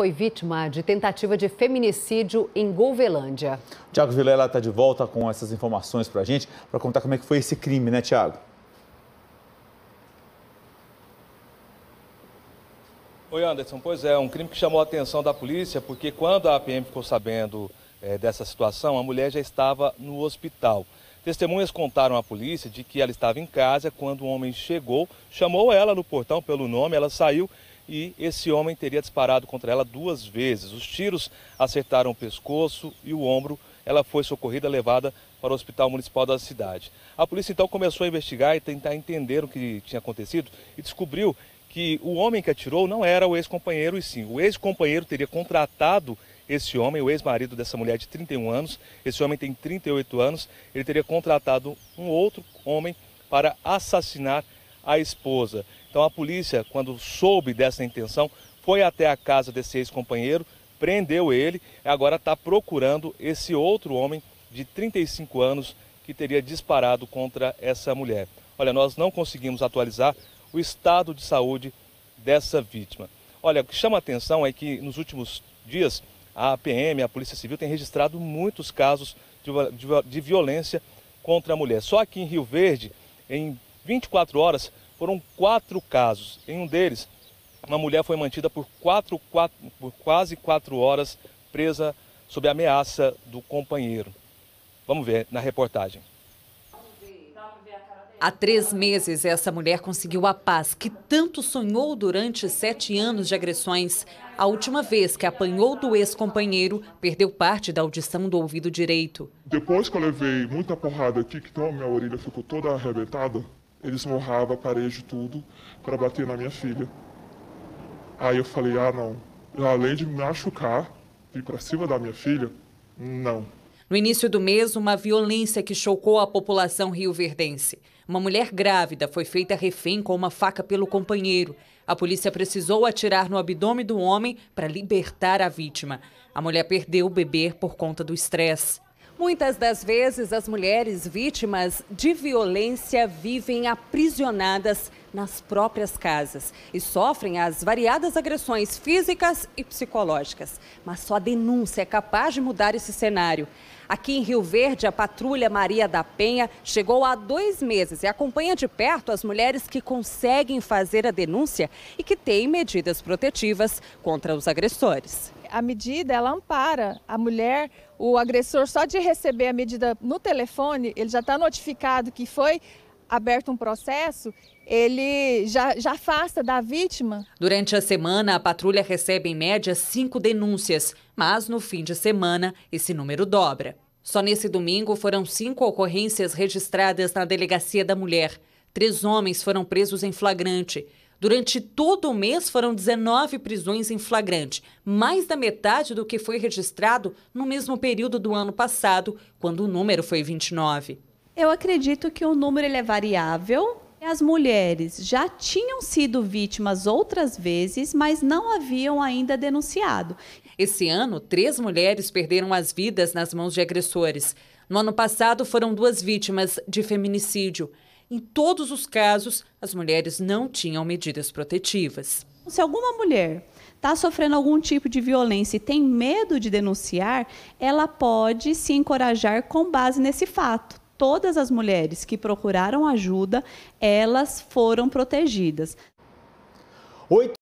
foi vítima de tentativa de feminicídio em Golvelândia. Tiago Vilela está de volta com essas informações para a gente, para contar como é que foi esse crime, né, Tiago? Oi, Anderson. Pois é, um crime que chamou a atenção da polícia, porque quando a PM ficou sabendo é, dessa situação, a mulher já estava no hospital. Testemunhas contaram à polícia de que ela estava em casa quando o homem chegou, chamou ela no portão pelo nome, ela saiu e esse homem teria disparado contra ela duas vezes. Os tiros acertaram o pescoço e o ombro. Ela foi socorrida, levada para o hospital municipal da cidade. A polícia então começou a investigar e tentar entender o que tinha acontecido e descobriu que o homem que atirou não era o ex-companheiro e sim o ex-companheiro teria contratado esse homem, o ex-marido dessa mulher de 31 anos, esse homem tem 38 anos, ele teria contratado um outro homem para assassinar a esposa. Então a polícia, quando soube dessa intenção, foi até a casa desse ex-companheiro, prendeu ele e agora está procurando esse outro homem de 35 anos que teria disparado contra essa mulher. Olha, nós não conseguimos atualizar o estado de saúde dessa vítima. Olha, o que chama a atenção é que nos últimos dias a PM, a Polícia Civil, tem registrado muitos casos de, de, de violência contra a mulher. Só aqui em Rio Verde, em 24 horas, foram quatro casos. Em um deles, uma mulher foi mantida por, quatro, quatro, por quase quatro horas presa sob ameaça do companheiro. Vamos ver na reportagem. Há três meses, essa mulher conseguiu a paz que tanto sonhou durante sete anos de agressões. A última vez que apanhou do ex-companheiro, perdeu parte da audição do ouvido direito. Depois que eu levei muita porrada aqui, que então a minha orelha ficou toda arrebentada, eles morravam a parede tudo para bater na minha filha. Aí eu falei, ah não, além de me machucar, vir para cima da minha filha, não. No início do mês, uma violência que chocou a população rioverdense. Uma mulher grávida foi feita refém com uma faca pelo companheiro. A polícia precisou atirar no abdômen do homem para libertar a vítima. A mulher perdeu o bebê por conta do estresse. Muitas das vezes, as mulheres vítimas de violência vivem aprisionadas nas próprias casas e sofrem as variadas agressões físicas e psicológicas. Mas só a denúncia é capaz de mudar esse cenário. Aqui em Rio Verde, a patrulha Maria da Penha chegou há dois meses e acompanha de perto as mulheres que conseguem fazer a denúncia e que têm medidas protetivas contra os agressores. A medida ela ampara a mulher, o agressor só de receber a medida no telefone, ele já está notificado que foi aberto um processo, ele já, já afasta da vítima. Durante a semana, a patrulha recebe em média cinco denúncias, mas no fim de semana esse número dobra. Só nesse domingo foram cinco ocorrências registradas na Delegacia da Mulher. Três homens foram presos em flagrante. Durante todo o mês foram 19 prisões em flagrante, mais da metade do que foi registrado no mesmo período do ano passado, quando o número foi 29. Eu acredito que o número é variável. As mulheres já tinham sido vítimas outras vezes, mas não haviam ainda denunciado. Esse ano, três mulheres perderam as vidas nas mãos de agressores. No ano passado, foram duas vítimas de feminicídio. Em todos os casos, as mulheres não tinham medidas protetivas. Se alguma mulher está sofrendo algum tipo de violência e tem medo de denunciar, ela pode se encorajar com base nesse fato. Todas as mulheres que procuraram ajuda, elas foram protegidas. Oito